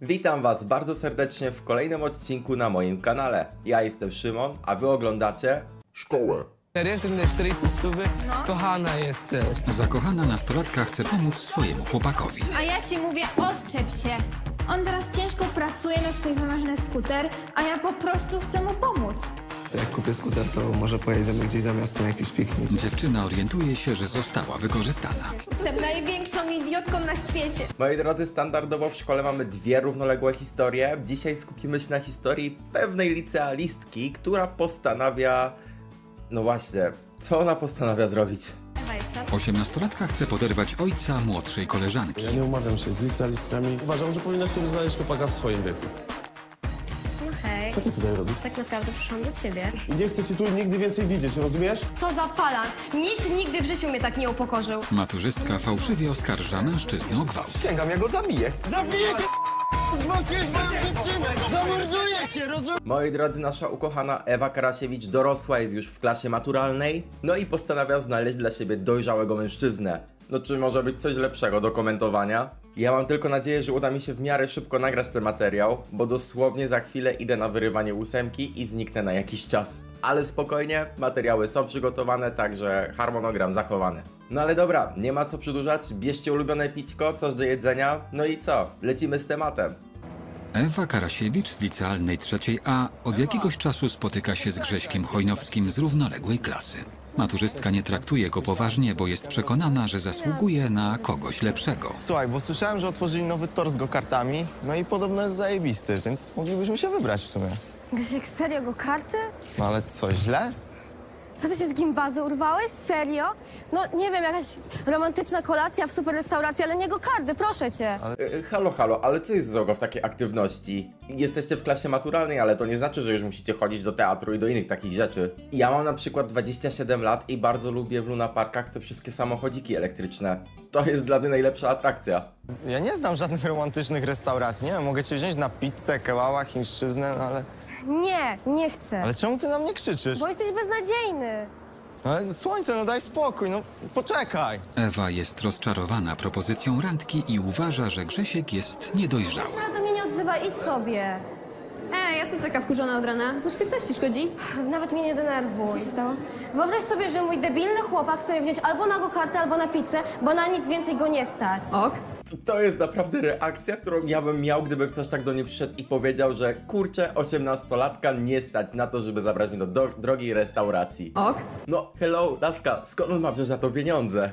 Witam Was bardzo serdecznie w kolejnym odcinku na moim kanale. Ja jestem Szymon, a Wy oglądacie szkołę. Serio? Chcesz na 4 pustówy? Kochana jesteś. Zakochana nastolatka chce pomóc swojemu chłopakowi. A ja ci mówię, odczep się. On teraz ciężko pracuje na swój wymarzony skuter, a ja po prostu chcę mu pomóc. Jak kupię skuter, to może pojedziemy gdzieś za miasto na jakiś piknik. Dziewczyna orientuje się, że została wykorzystana. Jestem największą idiotką na świecie. Moi drodzy, standardowo w szkole mamy dwie równoległe historie. Dzisiaj skupimy się na historii pewnej licealistki, która postanawia... No właśnie, co ona postanawia zrobić? Osiemnastolatka chce poderwać ojca młodszej koleżanki. Ja nie umawiam się z licealistkami. Uważam, że powinnaś sobie znaleźć chłopaka w swoim wieku. Co ty tutaj robisz? Tak naprawdę przyszłam do ciebie. I nie chcę cię tu nigdy więcej widzieć, rozumiesz? Co za palant! Nikt nigdy w życiu mnie tak nie upokorzył. Maturzystka fałszywie oskarża mężczyznę o gwałt. Sięgam, ja go zabiję. Moi drodzy, nasza ukochana Ewa Karasiewicz dorosła, jest już w klasie maturalnej, no i postanawia znaleźć dla siebie dojrzałego mężczyznę. No czy może być coś lepszego do komentowania? Ja mam tylko nadzieję, że uda mi się w miarę szybko nagrać ten materiał, bo dosłownie za chwilę idę na wyrywanie ósemki i zniknę na jakiś czas. Ale spokojnie, materiały są przygotowane, także harmonogram zachowany. No ale dobra, nie ma co przedłużać, bierzcie ulubione pićko, coś do jedzenia, no i co? Lecimy z tematem. Ewa Karasiewicz z licealnej trzeciej A od jakiegoś czasu spotyka się z Grześkiem Chojnowskim z równoległej klasy. Maturzystka nie traktuje go poważnie, bo jest przekonana, że zasługuje na kogoś lepszego. Słuchaj, bo słyszałem, że otworzyli nowy tor z go-kartami, no i podobno jest zajebisty, więc moglibyśmy się wybrać w sumie. Grzesiek, serio go karty? No ale co, źle? Co ty się z gimbazy urwałeś? Serio? No nie wiem, jakaś romantyczna kolacja w super restauracji, ale nie go kardy, proszę cię. E, Halo, halo, ale co jest wzogo w takiej aktywności? Jesteście w klasie maturalnej, ale to nie znaczy, że już musicie chodzić do teatru i do innych takich rzeczy. Ja mam na przykład 27 lat i bardzo lubię w Luna Parkach te wszystkie samochodziki elektryczne. To jest dla mnie najlepsza atrakcja. Ja nie znam żadnych romantycznych restauracji, nie wiem, mogę cię wziąć na pizzę, kebaba, chińszczyznę, no ale... Nie, nie chcę. Ale czemu ty na mnie krzyczysz? Bo jesteś beznadziejny. No ale słońce, no daj spokój, no poczekaj. Ewa jest rozczarowana propozycją randki i uważa, że Grzesiek jest niedojrzały. Nawet do mnie nie odzywa, idź sobie. Ej, ja jestem taka wkurzona od rana. Za śmiertelności szkodzi? Nawet mnie nie denerwuj. Co się stało? Wyobraź sobie, że mój debilny chłopak chce mnie wziąć albo na go kartę, albo na pizzę, bo na nic więcej go nie stać. Ok. To jest naprawdę reakcja, którą ja bym miał, gdyby ktoś tak do mnie przyszedł i powiedział, że kurczę, 18-latka nie stać na to, żeby zabrać mnie do, do drogiej restauracji. Ok. No, hello, Daska, skąd on ma wziąć na to pieniądze?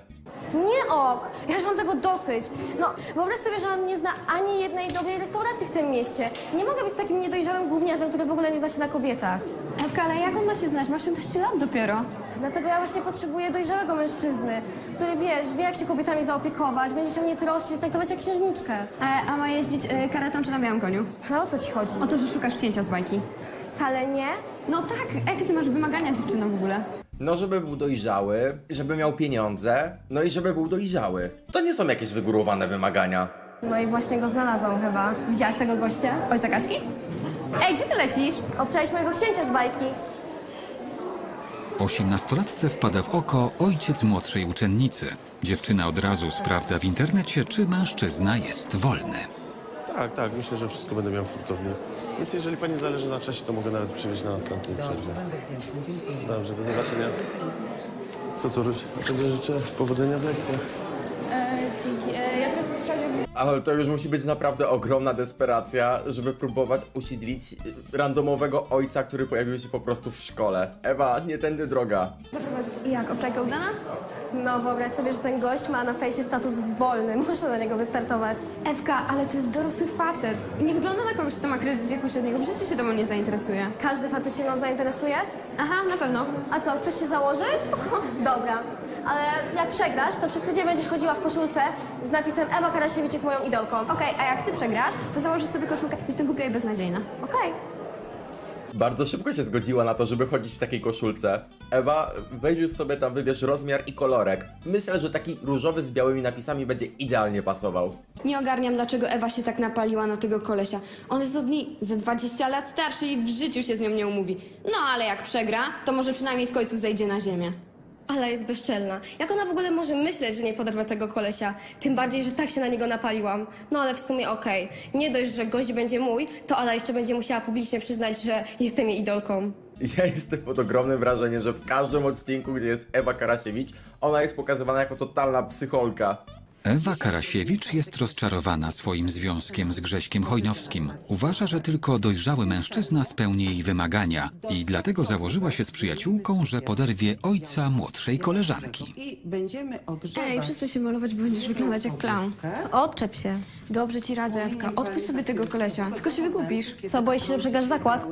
Nie ok, ja już mam tego dosyć. No, wyobraź sobie, że on nie zna ani jednej dobrej restauracji w tym mieście. Nie mogę być takim niedojrzałym gówniarzem, który w ogóle nie zna się na kobietach. Ewka, ale jak on ma się znać? Masz 18 lat dopiero. Dlatego ja właśnie potrzebuję dojrzałego mężczyzny, który wiesz, wie jak się kobietami zaopiekować, będzie się o mnie troszczyć, traktować jak księżniczkę. E, a ma jeździć e, karetą czy na białym koniu? No o co ci chodzi? O to, że szukasz księcia z bajki. Wcale nie. No tak, jakie ty masz wymagania dziewczyno w ogóle? No, żeby był dojrzały, żeby miał pieniądze, no i żeby był dojrzały. To nie są jakieś wygórowane wymagania. No i właśnie go znalazłam chyba. Widziałaś tego gościa? Ojca Kaśki? Ej, gdzie ty lecisz? Obczaić mojego księcia z bajki. Osiemnastolatce wpada w oko ojciec młodszej uczennicy. Dziewczyna od razu sprawdza w internecie, czy mężczyzna jest wolny. Tak, tak, myślę, że wszystko będę miał w hurtowni. Więc jeżeli pani zależy na czasie, to mogę nawet przywieźć na następnej przerwie. Będę wdzięczny. Dziękuję. Dobrze, do zobaczenia. Co, Curuś? Tobie życzę powodzenia w lekcjach. Dzięki. ja teraz sprawdzę. Ale to już musi być naprawdę ogromna desperacja, żeby próbować usidlić randomowego ojca, który pojawił się po prostu w szkole. Ewa, nie tędy droga. Jak, obczajka udana? No wyobraź sobie, że ten gość ma na fejsie status wolny. Muszę na niego wystartować. Ewka, ale to jest dorosły facet. I nie wygląda na kogoś, kto ma kryzys wieku średniego. W życiu się tobą nie zainteresuje. Każdy facet się mną zainteresuje? Aha, na pewno. A co, chcesz się założyć? Spoko. Dobra. Ale jak przegrasz, to przez tydzień będziesz chodziła w koszulce z napisem Ewa Karasiewicz jest moją idolką. Okej, a jak ty przegrasz, to założysz sobie koszulkę. Jestem głupia i beznadziejna. Okej. Bardzo szybko się zgodziła na to, żeby chodzić w takiej koszulce. Ewa, weź już sobie tam, wybierz rozmiar i kolorek. Myślę, że taki różowy z białymi napisami będzie idealnie pasował. Nie ogarniam, dlaczego Ewa się tak napaliła na tego kolesia. On jest od niej ze 20 lat starszy i w życiu się z nią nie umówi. No, ale jak przegra, to może przynajmniej w końcu zejdzie na ziemię. Ala jest bezczelna. Jak ona w ogóle może myśleć, że nie poderwę tego kolesia? Tym bardziej, że tak się na niego napaliłam. No ale w sumie okej. Nie dość, że gość będzie mój, to Ala jeszcze będzie musiała publicznie przyznać, że jestem jej idolką. Ja jestem pod ogromnym wrażeniem, że w każdym odcinku, gdzie jest Ewa Karasiewicz, ona jest pokazywana jako totalna psycholka. Ewa Karasiewicz jest rozczarowana swoim związkiem z Grześkiem Hojnowskim. Uważa, że tylko dojrzały mężczyzna spełni jej wymagania i dlatego założyła się z przyjaciółką, że poderwie ojca młodszej koleżanki. I będziemy ogrzewać... Ej, przestań się malować, bo będziesz wyglądać jak clown. Odczep się. Dobrze ci radzę, Ewka. Odpuść sobie tego kolesia, tylko się wygubisz. Co, boisz się, że przegrasz zakład?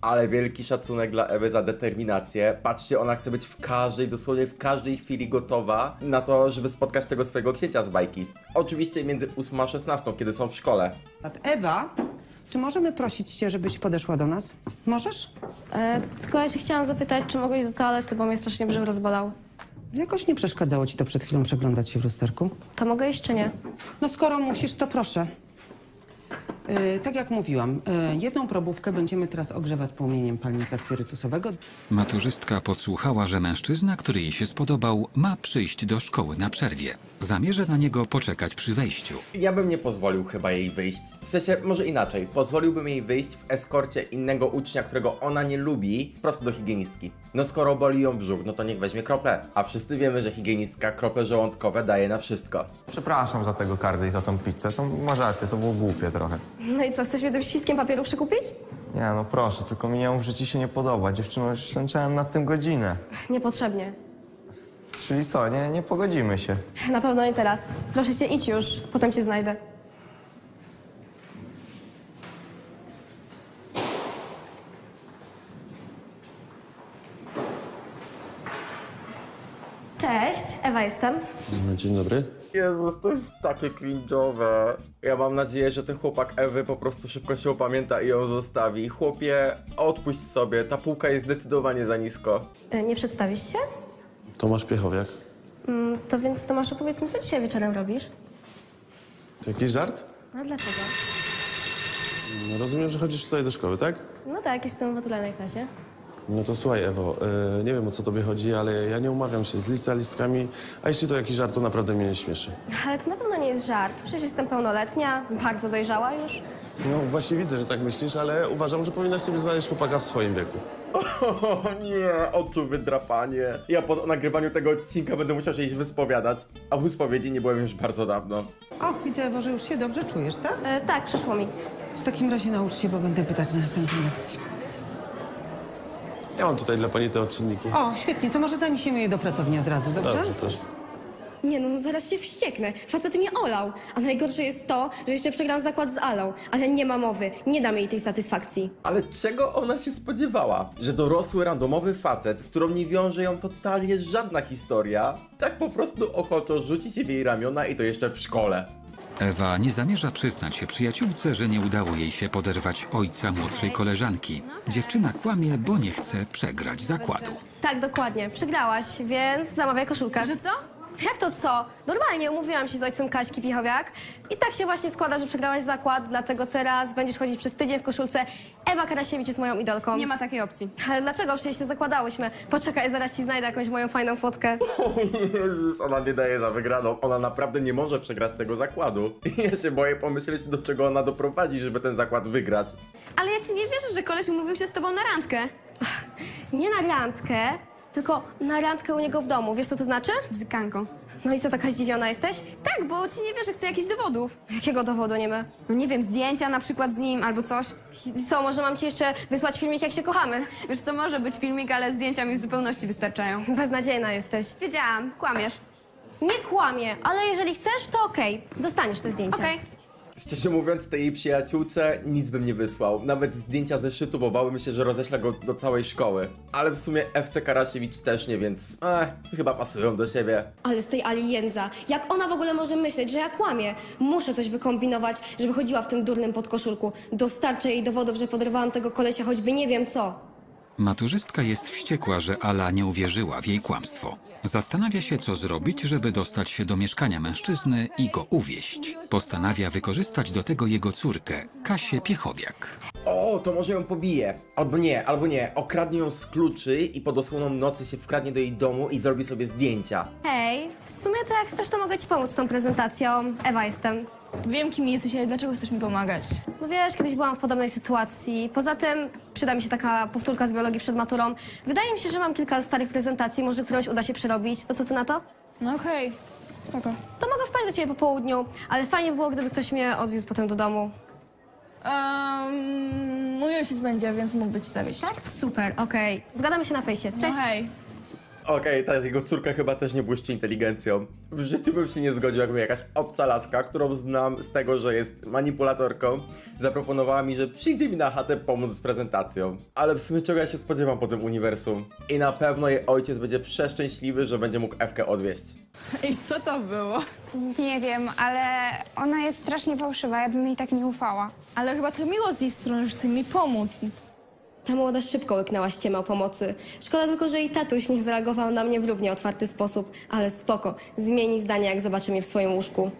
Ale wielki szacunek dla Ewy za determinację. Patrzcie, ona chce być w każdej, dosłownie w każdej chwili gotowa na to, żeby spotkać tego swojego księcia z bajki. Oczywiście między 8 a 16, kiedy są w szkole. Ewa, czy możemy prosić cię, żebyś podeszła do nas? Możesz? E, tylko ja się chciałam zapytać, czy mogę iść do toalety, bo mnie strasznie brzuch rozbolał. Jakoś nie przeszkadzało ci to przed chwilą przeglądać się w lusterku? To mogę iść, czy nie? No skoro musisz, to proszę. Yy, tak jak mówiłam, yy, jedną probówkę będziemy teraz ogrzewać płomieniem palnika spirytusowego. Maturzystka podsłuchała, że mężczyzna, który jej się spodobał, ma przyjść do szkoły na przerwie. Zamierza na niego poczekać przy wejściu. Ja bym nie pozwolił chyba jej wyjść. W sensie, może inaczej. Pozwoliłbym jej wyjść w eskorcie innego ucznia, którego ona nie lubi, prosto do higienistki. No skoro boli ją brzuch, no to niech weźmie krople. A wszyscy wiemy, że higienistka krople żołądkowe daje na wszystko. Przepraszam za tego kardy i za tą pizzę. To masz rację, to było głupie trochę. No i co, chcesz mnie tym ściskiem papieru przekupić? Nie no proszę, tylko mi ją w życiu się nie podoba. Dziewczyno, ślęczałem nad tym godzinę. Niepotrzebnie. Czyli co, nie, nie pogodzimy się. Na pewno nie teraz. Proszę cię, idź już, potem cię znajdę. Cześć, Ewa jestem. No, Dzień dobry. Jezus, to jest takie cringe'owe. Ja mam nadzieję, że ten chłopak Ewy po prostu szybko się opamięta i ją zostawi. Chłopie, odpuść sobie, ta półka jest zdecydowanie za nisko. E, Nie przedstawisz się? Tomasz Piechowiak. Mm, To więc Tomaszu, powiedz mi, co dzisiaj wieczorem robisz? To jakiś żart? A dlaczego? No, rozumiem, że chodzisz tutaj do szkoły, tak? No tak, jestem w naturalnej klasie. No to słuchaj, Ewo, e, nie wiem o co tobie chodzi, ale ja nie umawiam się z licealistkami, a jeśli to jakiś żart, to naprawdę mnie nie śmieszy. Ale to na pewno nie jest żart. Przecież jestem pełnoletnia, bardzo dojrzała już. No właśnie widzę, że tak myślisz, ale uważam, że powinnaś sobie znaleźć chłopaka w swoim wieku. O nie, oczu wydrapanie. Ja po nagrywaniu tego odcinka będę musiał się iść wyspowiadać, a w spowiedzi nie byłem już bardzo dawno. Och, widzę, Ewo, że już się dobrze czujesz, tak? E, tak, przyszło mi. W takim razie naucz się, bo będę pytać na następnej lekcji. Ja mam tutaj dla pani te odczynniki. O, świetnie, to może zaniesiemy je do pracowni od razu, dobrze? Dobrze, proszę. Nie no, zaraz się wścieknę. Facet mnie olał. A najgorsze jest to, że jeszcze przegram zakład z Alą. Ale nie ma mowy. Nie dam jej tej satysfakcji. Ale czego ona się spodziewała? Że dorosły, randomowy facet, z którą nie wiąże ją totalnie żadna historia, tak po prostu ochoczo rzuci się w jej ramiona i to jeszcze w szkole. Ewa nie zamierza przyznać się przyjaciółce, że nie udało jej się poderwać ojca młodszej koleżanki. Dziewczyna kłamie, bo nie chce przegrać zakładu. Tak, dokładnie. Przegrałaś, więc zamawiaj koszulkę. Że co? Jak to co? Normalnie umówiłam się z ojcem Kaśki Pichowiak i tak się właśnie składa, że przegrałaś zakład, dlatego teraz będziesz chodzić przez tydzień w koszulce. Ewa Karasiewicz jest moją idolką. Nie ma takiej opcji. Ale dlaczego? Przecież się zakładałyśmy. Poczekaj, zaraz ci znajdę jakąś moją fajną fotkę. O Jezus, ona nie daje za wygraną. Ona naprawdę nie może przegrać tego zakładu. I ja się boję pomyśleć, do czego ona doprowadzi, żeby ten zakład wygrać. Ale ja ci nie wierzę, że koleś umówił się z tobą na randkę. Nie na randkę, tylko na randkę u niego w domu. Wiesz, co to znaczy? Bzykanką. No i co, taka zdziwiona jesteś? Tak, bo ci nie wierzę, chcę jakichś dowodów. Jakiego dowodu nie ma? No nie wiem, zdjęcia na przykład z nim albo coś. Co, może mam ci jeszcze wysłać filmik, jak się kochamy? Wiesz co, może być filmik, ale zdjęcia mi w zupełności wystarczają. Beznadziejna jesteś. Wiedziałam, kłamiesz. Nie kłamie, ale jeżeli chcesz, to okej. Dostaniesz te zdjęcia. Okej. Szczerze mówiąc, tej jej przyjaciółce nic bym nie wysłał. Nawet zdjęcia ze szczytu, bo bałem się, że roześlę go do całej szkoły. Ale w sumie FC Karasiewicz też nie, więc eh, chyba pasują do siebie. Ale z tej Ali jędza. Jak ona w ogóle może myśleć, że ja kłamię? Muszę coś wykombinować, żeby chodziła w tym durnym podkoszulku. Dostarczę jej dowodów, że poderwałam tego kolesia, choćby nie wiem co. Maturzystka jest wściekła, że Ala nie uwierzyła w jej kłamstwo. Zastanawia się, co zrobić, żeby dostać się do mieszkania mężczyzny i go uwieść. Postanawia wykorzystać do tego jego córkę, Kasię Piechowiak. O, to może ją pobije. Albo nie, albo nie. Okradnie ją z kluczy i pod osłoną nocy się wkradnie do jej domu i zrobi sobie zdjęcia. Hej, w sumie to jak chcesz, to mogę ci pomóc z tą prezentacją. Ewa jestem. Wiem, kim jesteś, ale dlaczego chcesz mi pomagać? No wiesz, kiedyś byłam w podobnej sytuacji. Poza tym przyda mi się taka powtórka z biologii przed maturą. Wydaje mi się, że mam kilka starych prezentacji, może którąś uda się przerobić. To co ty na to? No okej, spoko. To mogę wpaść do ciebie po południu, ale fajnie by było, gdyby ktoś mnie odwiózł potem do domu. Um, mój ojciec będzie, więc mógłby ci zawieźć. Tak? Super, okej. Zgadamy się na fejsie. No Cześć. hej. Okej, ta jego córka chyba też nie błyszczy inteligencją. W życiu bym się nie zgodził, jakby jakaś obca laska, którą znam z tego, że jest manipulatorką, zaproponowała mi, że przyjdzie mi na chatę pomóc z prezentacją. Ale w sumie czego ja się spodziewam po tym uniwersum? I na pewno jej ojciec będzie przeszczęśliwy, że będzie mógł Ewkę odwieźć. I co to było? Nie wiem, ale ona jest strasznie fałszywa, ja bym jej tak nie ufała. Ale chyba to miło z jej strony, że chce mi pomóc. Ta młoda szybko łyknęła ściemę o pomocy. Szkoda tylko, że jej tatuś nie zareagował na mnie w równie otwarty sposób. Ale spoko, zmieni zdanie, jak zobaczy mnie w swoim łóżku.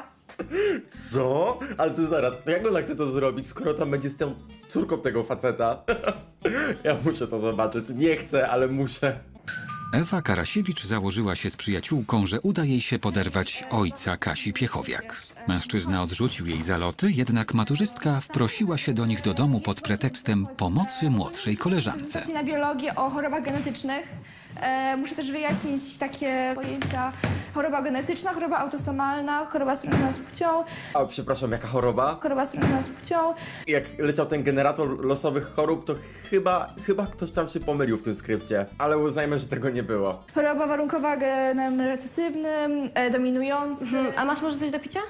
Co? Ale to zaraz, to jak ona chce to zrobić, skoro tam będzie z tą córką tego faceta? ja muszę to zobaczyć. Nie chcę, ale muszę. Ewa Karasiewicz założyła się z przyjaciółką, że uda jej się poderwać ojca Kasi Piechowiak. Mężczyzna odrzucił jej zaloty, jednak maturzystka wprosiła się do nich do domu pod pretekstem pomocy młodszej koleżance. Prezentacji na biologię o chorobach genetycznych. E, muszę też wyjaśnić takie pojęcia choroba genetyczna, choroba autosomalna, choroba związana z płcią, A przepraszam, jaka choroba? choroba związana z płcią. Jak leciał ten generator losowych chorób, to chyba, chyba ktoś tam się pomylił w tym skrypcie. Ale uznajmy, że tego nie było. Choroba warunkowa genem recesywnym, e, dominujący. Hmm, a masz może coś do picia?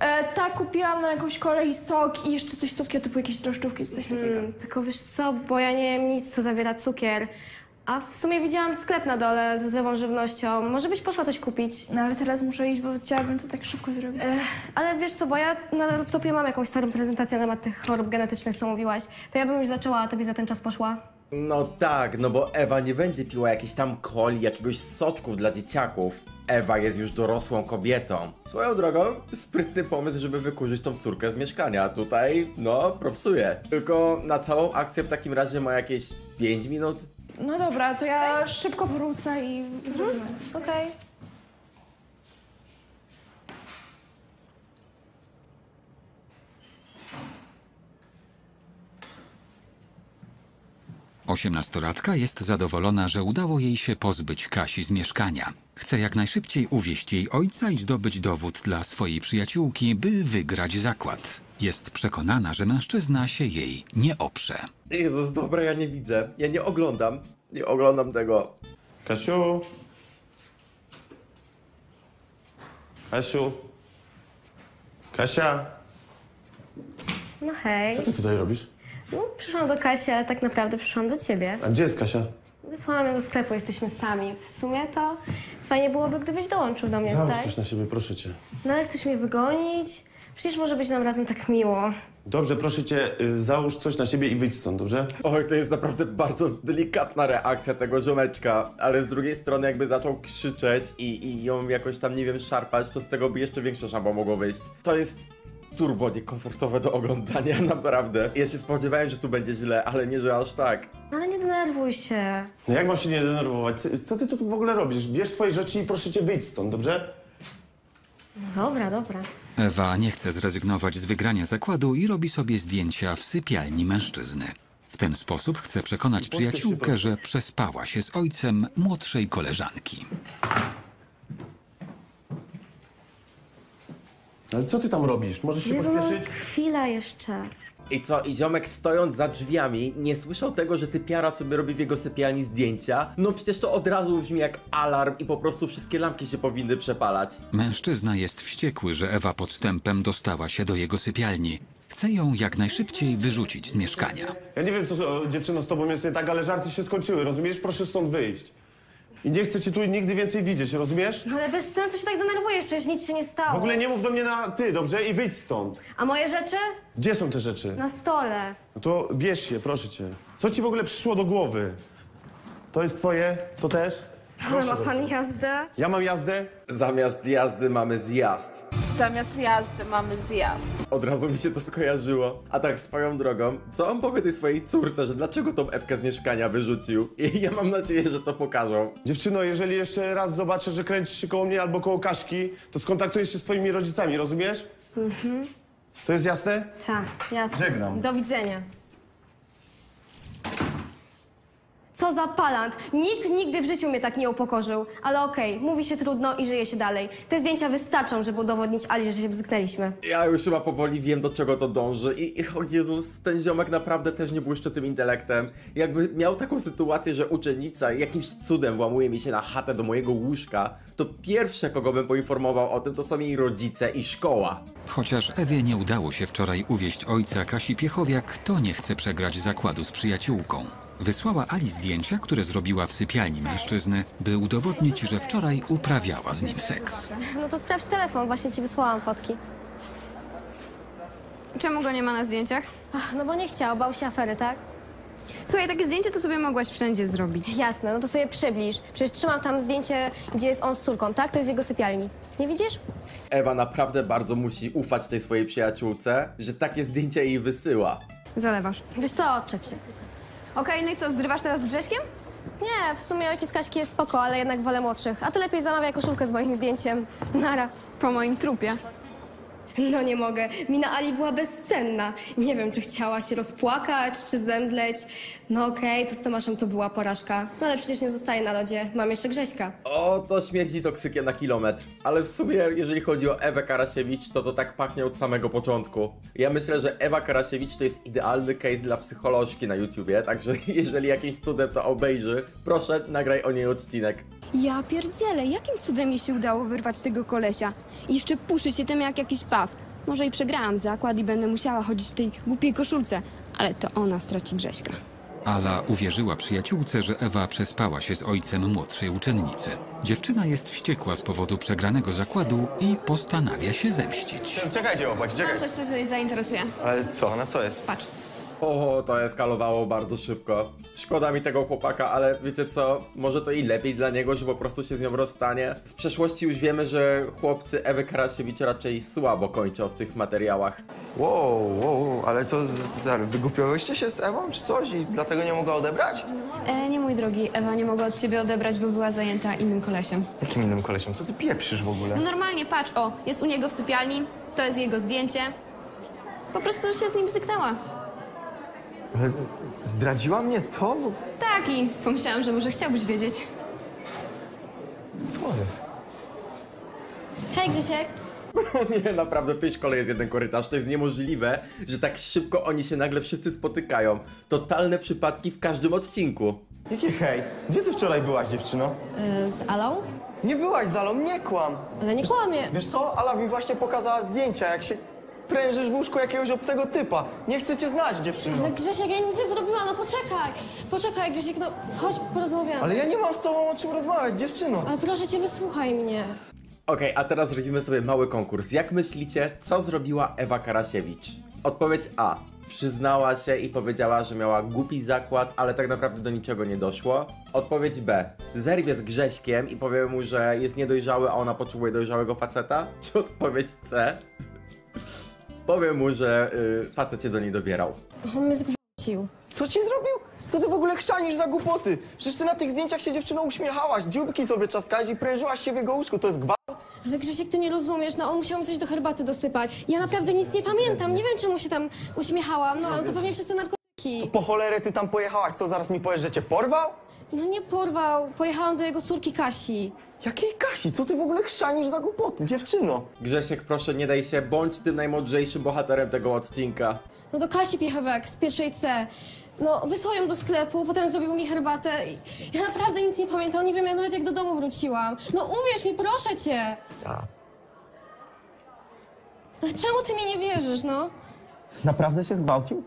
E, tak, kupiłam na jakąś kolej sok i jeszcze coś słodkiego, typu jakieś drożdżówki czy coś takiego. Hmm, tylko wiesz co, bo ja nie wiem nic, co zawiera cukier. A w sumie widziałam sklep na dole ze zdrową żywnością. Może byś poszła coś kupić? No ale teraz muszę iść, bo chciałabym to tak szybko zrobić. Ech, ale wiesz co, bo ja na laptopie mam jakąś starą prezentację na temat tych chorób genetycznych, co mówiłaś. To ja bym już zaczęła, a tobie za ten czas poszła. No tak, no bo Ewa nie będzie piła jakiejś tam coli, jakiegoś soczków dla dzieciaków. Ewa jest już dorosłą kobietą. Swoją drogą, sprytny pomysł, żeby wykurzyć tą córkę z mieszkania. Tutaj, no, propsuje. Tylko na całą akcję w takim razie ma jakieś 5 minut. No dobra, to ja szybko wrócę i zrobimy. Okej. Osiemnastolatka jest zadowolona, że udało jej się pozbyć Kasi z mieszkania. Chce jak najszybciej uwieść jej ojca i zdobyć dowód dla swojej przyjaciółki, by wygrać zakład. Jest przekonana, że mężczyzna się jej nie oprze. Jezus, dobra, ja nie widzę. Ja nie oglądam. Nie oglądam tego. Kasiu? Kasiu? Kasia? No hej. Co ty tutaj robisz? No, przyszłam do Kasi, ale tak naprawdę przyszłam do ciebie. A gdzie jest Kasia? Wysłałam ją do sklepu, jesteśmy sami. W sumie to fajnie byłoby, gdybyś dołączył do mnie Załóż tutaj. coś na siebie, proszę cię. No ale chcesz mnie wygonić? Przecież może być nam razem tak miło. Dobrze, proszę cię, y, załóż coś na siebie i wyjdź stąd, dobrze? Oj, to jest naprawdę bardzo delikatna reakcja tego ziomeczka, ale z drugiej strony jakby zaczął krzyczeć i, i ją jakoś tam, nie wiem, szarpać, to z tego by jeszcze większe szambo mogło wyjść. To jest turbo niekomfortowe do oglądania, naprawdę. Ja się spodziewałem, że tu będzie źle, ale nie, że aż tak. No ale nie denerwuj się. No jak mam się nie denerwować? Co- ty tu w ogóle robisz? Bierz swoje rzeczy i proszę cię, wyjdź stąd, dobrze? No dobra, dobra. Ewa nie chce zrezygnować z wygrania zakładu i robi sobie zdjęcia w sypialni mężczyzny. W ten sposób chce przekonać przyjaciółkę, że przespała się z ojcem młodszej koleżanki. Ale co ty tam robisz? Możesz się Jezu, no, pośpieszyć? chwila jeszcze. I co, i ziomek stojąc za drzwiami nie słyszał tego, że typiara sobie robi w jego sypialni zdjęcia? No przecież to od razu brzmi jak alarm i po prostu wszystkie lampki się powinny przepalać. Mężczyzna jest wściekły, że Ewa podstępem dostała się do jego sypialni. Chce ją jak najszybciej wyrzucić z mieszkania. Ja nie wiem, co o, dziewczyno z tobą jest nie tak, ale żarty się skończyły, rozumiesz? Proszę stąd wyjść. I nie chcę cię tu nigdy więcej widzieć, rozumiesz? No ale bez sensu się tak denerwujesz, przecież nic się nie stało. W ogóle nie mów do mnie na ty, dobrze? I wyjdź stąd. A moje rzeczy? Gdzie są te rzeczy? Na stole. No to bierz je, proszę cię. Co ci w ogóle przyszło do głowy? To jest twoje? To też? Ale ma pan jazdę? Ja mam jazdę? Zamiast jazdy mamy zjazd. Zamiast jazdy mamy zjazd. Od razu mi się to skojarzyło. A tak swoją drogą, co on powie tej swojej córce, że dlaczego tą Ewkę z mieszkania wyrzucił? I ja mam nadzieję, że to pokażą. Dziewczyno, jeżeli jeszcze raz zobaczę, że kręcisz się koło mnie albo koło Kaszki, to skontaktujesz się z twoimi rodzicami, rozumiesz? Mhm. To jest jasne? Tak, jasne. Żegnam. Do widzenia. Co za palant! Nikt nigdy w życiu mnie tak nie upokorzył. Ale okej, mówi się trudno i żyje się dalej. Te zdjęcia wystarczą, żeby udowodnić Ali, że się bzyknęliśmy. Ja już chyba powoli wiem, do czego to dąży i, i o Jezus, ten ziomek naprawdę też nie błyszczy tym intelektem. Jakby miał taką sytuację, że uczennica jakimś cudem włamuje mi się na chatę do mojego łóżka, to pierwsze, kogo bym poinformował o tym, to są jej rodzice i szkoła. Chociaż Ewie nie udało się wczoraj uwieść ojca Kasi Piechowiak, to nie chce przegrać zakładu z przyjaciółką. Wysłała Ali zdjęcia, które zrobiła w sypialni mężczyzny, by udowodnić, że wczoraj uprawiała z nim seks. No to sprawdź telefon, właśnie ci wysłałam fotki. Czemu go nie ma na zdjęciach? Ach, no bo nie chciał, bał się afery, tak? Słuchaj, takie zdjęcie to sobie mogłaś wszędzie zrobić. Jasne, no to sobie przybliż. Przecież trzymam tam zdjęcie, gdzie jest on z córką, tak? To jest jego sypialni. Nie widzisz? Ewa naprawdę bardzo musi ufać tej swojej przyjaciółce, że takie zdjęcia jej wysyła. Zalewasz. Wiesz co, odczep się. Okej, no i co, zrywasz teraz z Grześkiem? Nie, w sumie ojciec Kaśki jest spoko, ale jednak wolę młodszych. A ty lepiej zamawiaj koszulkę z moim zdjęciem. Nara. Po moim trupie. No nie mogę. Mina Ali była bezcenna. Nie wiem, czy chciała się rozpłakać, czy zemdleć. No okej, to z Tomaszem to była porażka. No ale przecież nie zostaje na lodzie. Mam jeszcze Grześka. O, to śmierdzi toksykiem na kilometr. Ale w sumie, jeżeli chodzi o Ewę Karasiewicz, to to tak pachnie od samego początku. Ja myślę, że Ewa Karasiewicz to jest idealny case dla psycholożki na YouTubie, także jeżeli jakimś cudem to obejrzy, proszę, nagraj o niej odcinek. Ja pierdzielę, jakim cudem mi się udało wyrwać tego kolesia? I jeszcze puszy się tym jak jakiś paw. Może i przegrałam zakład i będę musiała chodzić w tej głupiej koszulce, ale to ona straci Grześka. Ala uwierzyła przyjaciółce, że Ewa przespała się z ojcem młodszej uczennicy. Dziewczyna jest wściekła z powodu przegranego zakładu i postanawia się zemścić. Czekajcie, chłopaki, czekaj. Coś, co się zainteresuje. Ale co, na co jest? Patrz. O, to eskalowało bardzo szybko. Szkoda mi tego chłopaka, ale wiecie co? Może to i lepiej dla niego, że po prostu się z nią rozstanie. Z przeszłości już wiemy, że chłopcy Ewy Karasiewicz raczej słabo kończą w tych materiałach. Wow, wow, ale co, wygłupiałyście się z Ewą czy coś i dlatego nie mogła odebrać? E, nie mój drogi, Ewa nie mogła od ciebie odebrać, bo była zajęta innym kolesiem. Jakim innym kolesiem? Co ty pieprzysz w ogóle? No normalnie, patrz, o, jest u niego w sypialni, to jest jego zdjęcie. Po prostu się z nim zyknęła. Ale z- zdradziła mnie, co? Tak i pomyślałam, że może chciałbyś wiedzieć. Co jest? Hej Grzesiek. Nie, naprawdę w tej szkole jest jeden korytarz. To jest niemożliwe, że tak szybko oni się nagle wszyscy spotykają. Totalne przypadki w każdym odcinku. Jakie hej? Gdzie ty wczoraj byłaś, dziewczyno? z Alą? Nie byłaś z Alą, nie kłam! Ale nie kłamie. Wiesz co, Ala mi właśnie pokazała zdjęcia, jak się prężysz w łóżku jakiegoś obcego typa. Nie chcę cię znać, dziewczyno. Ale Grzesiek, ja nic nie zrobiłam, no poczekaj. Poczekaj Grzesiek, no chodź porozmawiamy. Ale ja nie mam z tobą o czym rozmawiać, dziewczyno. Ale proszę cię, wysłuchaj mnie. Okej, a teraz zrobimy sobie mały konkurs. Jak myślicie, co zrobiła Ewa Karasiewicz? Odpowiedź A. Przyznała się i powiedziała, że miała głupi zakład, ale tak naprawdę do niczego nie doszło. Odpowiedź B. Zerwie z Grześkiem i powie mu, że jest niedojrzały, a ona potrzebuje dojrzałego faceta? Czy odpowiedź C? Powie mu, że y, facet się do niej dobierał. On mnie zgwałcił. Co ci zrobił? Co ty w ogóle chrzanisz za głupoty? Przecież ty na tych zdjęciach się dziewczyno uśmiechałaś, dzióbki sobie czaskałeś i prężyłaś się w jego łóżku. To jest gwałt? Ale Grzesiek, ty nie rozumiesz, no on musiał mi coś do herbaty dosypać. Ja naprawdę nic nie pamiętam, nie wiem czemu się tam uśmiechałam, no ale to pewnie przez te narkotyki. Po cholerę ty tam pojechałaś, co zaraz mi powiesz, że cię porwał? No nie porwał, pojechałam do jego córki Kasi. Jakiej Kasi? Co ty w ogóle chrzanisz za głupoty, dziewczyno? Grzesiek, proszę nie daj się, bądź tym najmądrzejszym bohaterem tego odcinka. No do Kasi Piechowek z pierwszej C. No, wysłał ją do sklepu, potem zrobił mi herbatę. i Ja naprawdę nic nie pamiętam, nie wiem ja nawet jak do domu wróciłam. No uwierz mi, proszę cię! A. Ale czemu ty mi nie wierzysz, no? Naprawdę cię zgwałcił?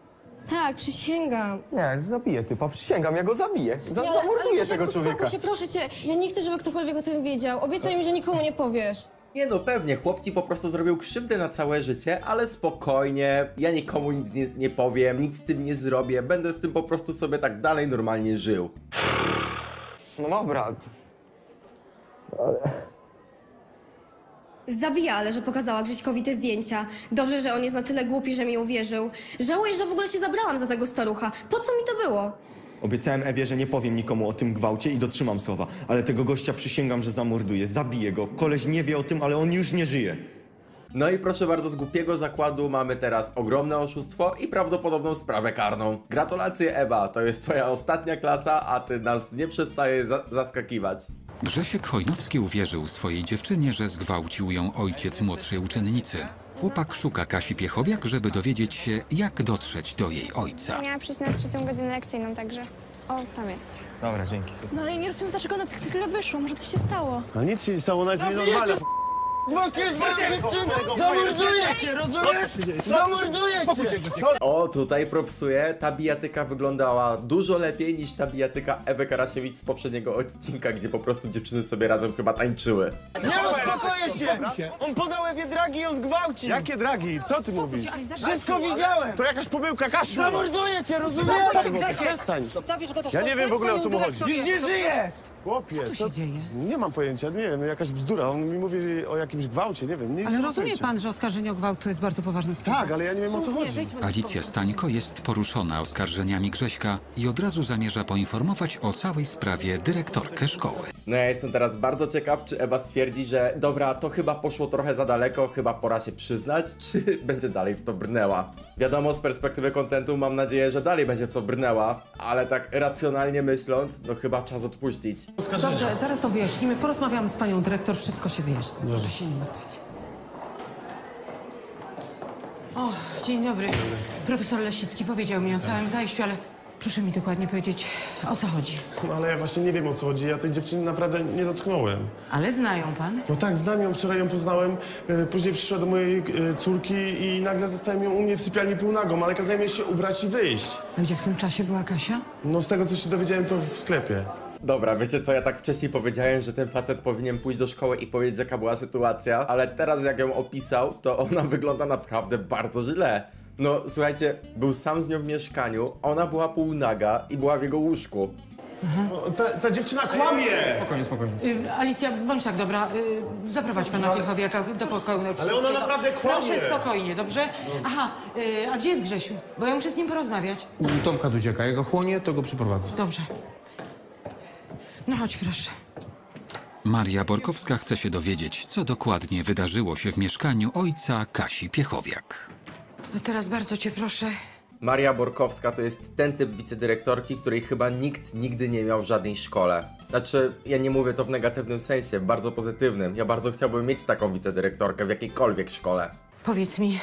Tak, przysięgam. Nie, zabiję typa, przysięgam, ja go zabiję. Za, Nie, ale- zamorduję ale tego człowieka. się, proszę cię. Ja nie chcę, żeby ktokolwiek o tym wiedział. Obiecaj mi, że nikomu nie powiesz. Nie no, pewnie, chłopci po prostu zrobił krzywdę na całe życie, ale spokojnie, ja nikomu nic nie, nie powiem, nic z tym nie zrobię, będę z tym po prostu sobie tak dalej normalnie żył. No dobra. Zabija, ale że pokazała Grześkowi te zdjęcia. Dobrze, że on jest na tyle głupi, że mi uwierzył. Żałuję, że w ogóle się zabrałam za tego starucha. Po co mi to było? Obiecałem Ewie, że nie powiem nikomu o tym gwałcie i dotrzymam słowa. Ale tego gościa przysięgam, że zamorduję, zabiję go. Koleś nie wie o tym, ale on już nie żyje. No i proszę bardzo, z głupiego zakładu mamy teraz ogromne oszustwo i prawdopodobną sprawę karną. Gratulacje Ewa, to jest twoja ostatnia klasa, a ty nas nie przestaje za zaskakiwać. Grzesiek Chojnowski uwierzył swojej dziewczynie, że zgwałcił ją ojciec młodszej uczennicy. Chłopak szuka Kasi Piechowiak, żeby dowiedzieć się, jak dotrzeć do jej ojca. Miała przyjść na trzecią godzinę lekcyjną, także... O, tam jest. Dobra, dzięki. No ale ja nie rozumiem, dlaczego ona tak tyle wyszło. Może coś się stało. A nic się nie stało, ona jest nienormalna. Gwałcisz moją dziewczynę! Zamorduję cię, rozumiesz? Zamorduję cię! O, tutaj propsuję, ta bijatyka wyglądała dużo lepiej niż ta bijatyka Ewy Karasiewicz z poprzedniego odcinka, gdzie po prostu dziewczyny sobie razem chyba tańczyły. Nie uspokoję się! On podał Ewie dragi i ją zgwałcił! Jakie dragi? Co ty mówisz? Wszystko widziałem! To jakaś pomyłka, Kasiu! Zamorduję cię, rozumiesz? Przestań! Ja nie wiem w ogóle o co mu chodzi. Już nie żyjesz! Chłopie, Co tu się dzieje? Nie mam pojęcia, nie wiem, jakaś bzdura. On mi mówi o jakimś gwałcie, nie wiem. Nie, Ale mam rozumie pojęcia. pan, że oskarżenie o gwałt to jest bardzo poważna sprawa. Tak, ale ja nie wiem o co chodzi. Alicja Stańko jest poruszona oskarżeniami Grześka i od razu zamierza poinformować o całej sprawie dyrektorkę szkoły. No ja jestem teraz bardzo ciekaw, czy Ewa stwierdzi, że dobra, to chyba poszło trochę za daleko, chyba pora się przyznać, czy będzie dalej w to brnęła. Wiadomo, z perspektywy kontentu mam nadzieję, że dalej będzie w to brnęła, ale tak racjonalnie myśląc, no chyba czas odpuścić. Dobrze, zaraz to wyjaśnimy. Porozmawiamy z panią dyrektor, wszystko się wyjaśni. Proszę się nie martwić. O, dzień dobry. Profesor Lesicki powiedział mi o całym zajściu, ale proszę mi dokładnie powiedzieć, o co chodzi. No ale ja właśnie nie wiem o co chodzi. Ja tej dziewczyny naprawdę nie dotknąłem. Ale znają pan? No tak, znam ją, wczoraj ją poznałem. e, Później przyszła do mojej e, córki i nagle zastałem ją u mnie w sypialni półnagą, ale kazałem jej się ubrać i wyjść. A gdzie w tym czasie była Kasia? No z tego co się dowiedziałem to w sklepie. Dobra, wiecie co, ja tak wcześniej powiedziałem, że ten facet powinien pójść do szkoły i powiedzieć jaka była sytuacja, ale teraz jak ją opisał, to ona wygląda naprawdę bardzo źle. No słuchajcie, był sam z nią w mieszkaniu, ona była półnaga i była w jego łóżku. No, ta, ta dziewczyna kłamie! Spokojnie, spokojnie. Y, Alicja, bądź tak dobra, y, zaprowadź pana Piechowiaka do pokoju nauczycielskiego. ona naprawdę kłamie. Proszę spokojnie, dobrze? Aha, y, a gdzie jest Grzesiu? Bo ja muszę z nim porozmawiać. U Tomka Dudziaka, jak go chłonie, to go przyprowadzę. Dobrze. No chodź proszę. Maria Borkowska chce się dowiedzieć, co dokładnie wydarzyło się w mieszkaniu ojca Kasi Piechowiak. No teraz bardzo cię proszę. Maria Borkowska to jest ten typ wicedyrektorki, której chyba nikt nigdy nie miał w żadnej szkole. Znaczy, ja nie mówię to w negatywnym sensie, w bardzo pozytywnym. Ja bardzo chciałbym mieć taką wicedyrektorkę w jakiejkolwiek szkole. Powiedz mi,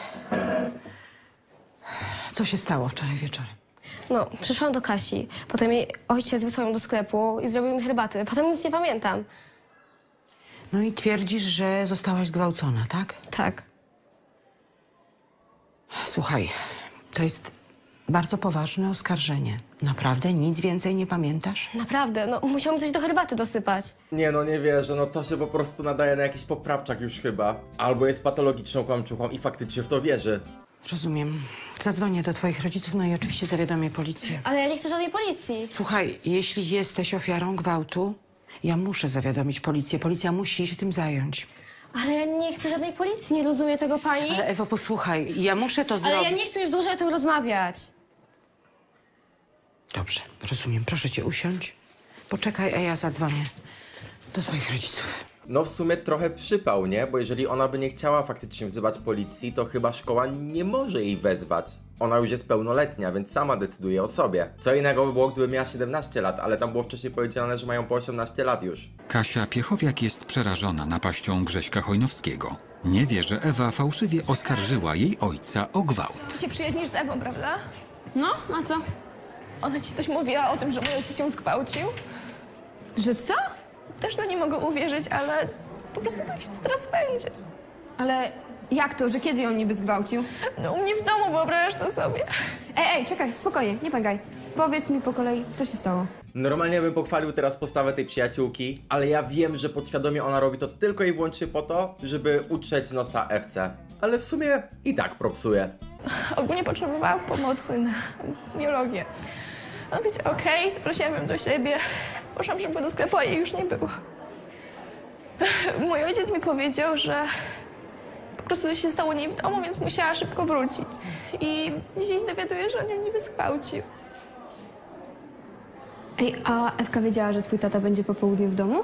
co się stało wczoraj wieczorem? No, przyszłam do Kasi. Potem jej ojciec wysłał ją do sklepu i zrobił mi herbatę. Potem nic nie pamiętam. No i twierdzisz, że zostałaś zgwałcona, tak? Tak. Słuchaj, to jest bardzo poważne oskarżenie. Naprawdę nic więcej nie pamiętasz? Naprawdę, no musiałam coś do herbaty dosypać. Nie no, nie wierzę, no to się po prostu nadaje na jakiś poprawczak już chyba. Albo jest patologiczną kłamczuchą i faktycznie w to wierzy. Rozumiem. Zadzwonię do twoich rodziców, no i oczywiście zawiadomię policję. Ale ja nie chcę żadnej policji. Słuchaj, jeśli jesteś ofiarą gwałtu, ja muszę zawiadomić policję. Policja musi się tym zająć. Ale ja nie chcę żadnej policji, nie rozumie tego pani? Ale Ewo, posłuchaj, ja muszę to zrobić. Ale ja nie chcę już dłużej o tym rozmawiać. Dobrze, rozumiem. Proszę cię usiądź. Poczekaj, a ja zadzwonię do twoich rodziców. No w sumie trochę przypał, nie? Bo jeżeli ona by nie chciała faktycznie wzywać policji, to chyba szkoła nie może jej wezwać. Ona już jest pełnoletnia, więc sama decyduje o sobie. Co innego by było, gdyby miała 17 lat, ale tam było wcześniej powiedziane, że mają po 18 lat już. Kasia Piechowiak jest przerażona napaścią Grześka Chojnowskiego. Nie wie, że Ewa fałszywie oskarżyła jej ojca o gwałt. Ty się przyjaźnisz z Ewą, prawda? No, a co? Ona ci coś mówiła o tym, że mój ojciec ją zgwałcił? Że co? Też no nie mogę uwierzyć, ale po prostu boję się, co teraz będzie. Ale jak to, że kiedy ją niby zgwałcił? No u mnie w domu, wyobrażasz to sobie? Ej, ej, czekaj, spokojnie, nie pęgaj. Powiedz mi po kolei, co się stało. Normalnie bym pochwalił teraz postawę tej przyjaciółki, ale ja wiem, że podświadomie ona robi to tylko i wyłącznie po to, żeby utrzeć nosa FC. Ale w sumie i tak propsuje. Ogólnie potrzebowałam pomocy na biologię. No wiecie, okej, zaprosiłam ją do siebie. Poszłam szybko do sklepu, a jej już nie było. Mój ojciec mi powiedział, że prostu coś się stało nie w domu, więc musiała szybko wrócić. I dzisiaj się dowiaduję, że on ją niby zgwałcił. Ej, a Ewka wiedziała, że twój tata będzie po południu w domu?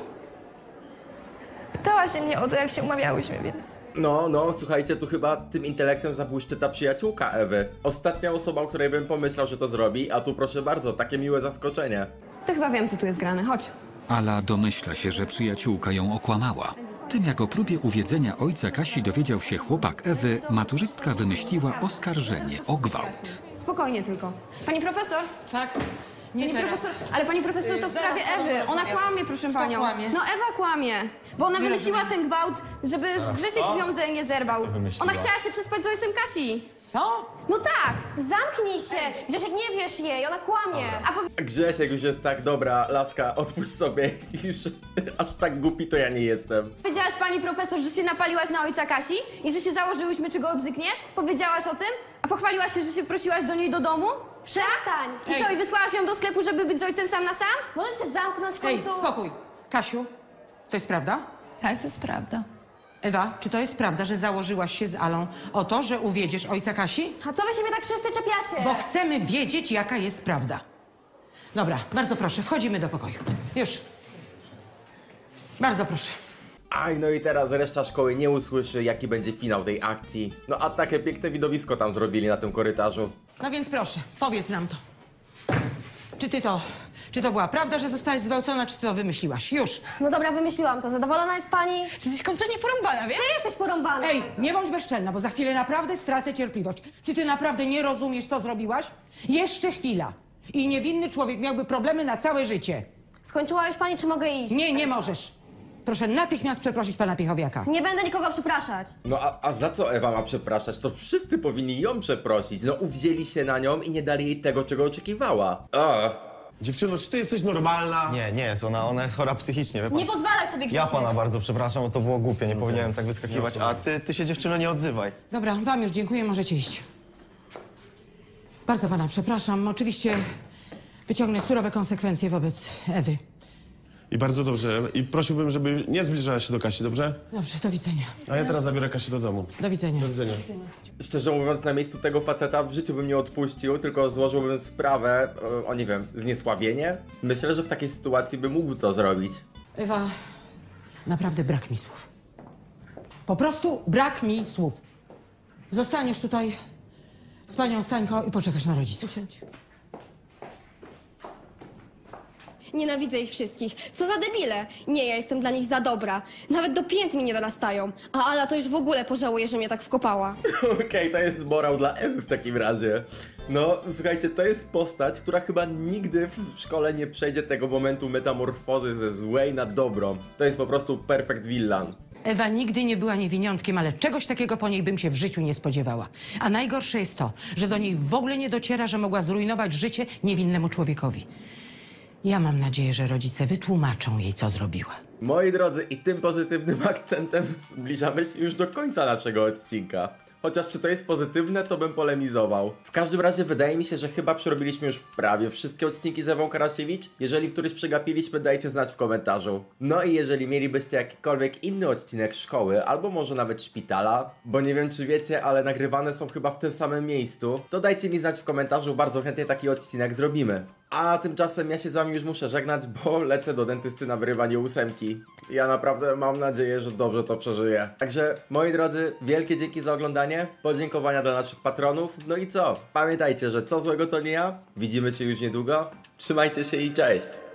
Pytała się mnie o to, jak się umawiałyśmy, więc... No, no, słuchajcie, tu chyba tym intelektem zabłyszczy ta przyjaciółka Ewy. Ostatnia osoba, o której bym pomyślał, że to zrobi, a tu proszę bardzo, takie miłe zaskoczenie. To chyba wiem, co tu jest grane. Chodź. Ala domyśla się, że przyjaciółka ją okłamała. Tym jak o próbie uwiedzenia ojca Kasi dowiedział się chłopak Ewy, maturzystka wymyśliła oskarżenie o gwałt. Spokojnie tylko. Pani profesor? Tak? Nie Pani teraz. profesor, ale pani profesor to w Y, zaraz sprawie Ewy. Ona kłamie, proszę Kto panią. kłamie? No Ewa kłamie, bo ona Nie wymyśliła rozumiem. ten gwałt, żeby Grzesiek z nią ze- nie zerwał. wymyśliła? Ona chciała się przespać z ojcem Kasi. Co? No tak. Zamknij się! Grzesiek, nie wiesz jej, ona kłamie. A po... Grzesiek już jest tak, dobra, laska, odpuść sobie, już aż tak głupi to ja nie jestem. Powiedziałaś pani profesor, że się napaliłaś na ojca Kasi i że się założyłyśmy, czy go obzykniesz? Powiedziałaś o tym? A pochwaliłaś się, że się prosiłaś do niej do domu? Przestań! I co, i wysłałaś ją do sklepu, żeby być z ojcem sam na sam? Możesz się zamknąć w Ej, końcu? spokój. Kasiu, to jest prawda? Tak, to jest prawda. Ewa, czy to jest prawda, że założyłaś się z Alą o to, że uwiedziesz ojca Kasi? A co wy się mnie tak wszyscy czepiacie? Bo chcemy wiedzieć, jaka jest prawda. Dobra, bardzo proszę, wchodzimy do pokoju. Już. Bardzo proszę. Aj, no i teraz reszta szkoły nie usłyszy, jaki będzie finał tej akcji. No a takie piękne widowisko tam zrobili na tym korytarzu. No więc proszę, powiedz nam to. Czy ty to, czy to była prawda, że zostałaś zgwałcona, czy ty to wymyśliłaś? Już. No dobra, wymyśliłam to. Zadowolona jest pani? Ty jesteś kompletnie porąbana, wiesz? Ty jesteś porąbana. Ej, nie bądź bezczelna, bo za chwilę naprawdę stracę cierpliwość. Czy ty naprawdę nie rozumiesz, co zrobiłaś? Jeszcze chwila. I niewinny człowiek miałby problemy na całe życie. Skończyła już pani, czy mogę iść? Nie, nie możesz. Proszę natychmiast przeprosić pana Piechowiaka. Nie będę nikogo przepraszać. No a, a za co Ewa ma przepraszać? To wszyscy powinni ją przeprosić. No uwzięli się na nią i nie dali jej tego, czego oczekiwała. A. Dziewczyno, czy ty jesteś normalna? Nie, nie jest, ona, ona jest chora psychicznie, wie pan. Nie pozwalaj sobie, Ja Grzesiek. pana bardzo przepraszam, bo to było głupie, nie powinienem tak wyskakiwać, a ty, ty się dziewczyno nie odzywaj. Dobra, wam już dziękuję, możecie iść. Bardzo pana przepraszam. Oczywiście wyciągnę surowe konsekwencje wobec Ewy. I bardzo dobrze. I prosiłbym, żeby nie zbliżała się do Kasi, dobrze? Dobrze, do widzenia. A ja teraz zabiorę Kasię do domu. Do widzenia. Do widzenia. Szczerze mówiąc, na miejscu tego faceta w życiu bym nie odpuścił, tylko złożyłbym sprawę e, o, nie wiem, zniesławienie. Myślę, że w takiej sytuacji by mógł to zrobić. Ewa, naprawdę brak mi słów. Po prostu brak mi słów. Zostaniesz tutaj z panią Stańko i poczekasz na rodziców. Usiądź. Nienawidzę ich wszystkich. Co za debile. Nie, ja jestem dla nich za dobra. Nawet do pięt mi nie dorastają. A Ala to już w ogóle pożałuje, że mnie tak wkopała. Okej, to jest morał dla Ewy w takim razie. No, słuchajcie, to jest postać, która chyba nigdy w szkole nie przejdzie tego momentu metamorfozy ze złej na dobrą. To jest po prostu perfect villain. Ewa nigdy nie była niewiniątkiem, ale czegoś takiego po niej bym się w życiu nie spodziewała. A najgorsze jest to, że do niej w ogóle nie dociera, że mogła zrujnować życie niewinnemu człowiekowi. Ja mam nadzieję, że rodzice wytłumaczą jej, co zrobiła. Moi drodzy, i tym pozytywnym akcentem zbliżamy się już do końca naszego odcinka. Chociaż czy to jest pozytywne, to bym polemizował. W każdym razie wydaje mi się, że chyba przerobiliśmy już prawie wszystkie odcinki z Ewą Karasiewicz. Jeżeli któryś przegapiliśmy, dajcie znać w komentarzu. No i jeżeli mielibyście jakikolwiek inny odcinek szkoły, albo może nawet szpitala, bo nie wiem czy wiecie, ale nagrywane są chyba w tym samym miejscu, to dajcie mi znać w komentarzu, bardzo chętnie taki odcinek zrobimy. A tymczasem ja się z wami już muszę żegnać, bo lecę do dentysty na wyrywanie ósemki. Ja naprawdę mam nadzieję, że dobrze to przeżyję. Także, moi drodzy, wielkie dzięki za oglądanie, podziękowania dla naszych patronów. No i co? Pamiętajcie, że co złego to nie ja. Widzimy się już niedługo. Trzymajcie się i cześć!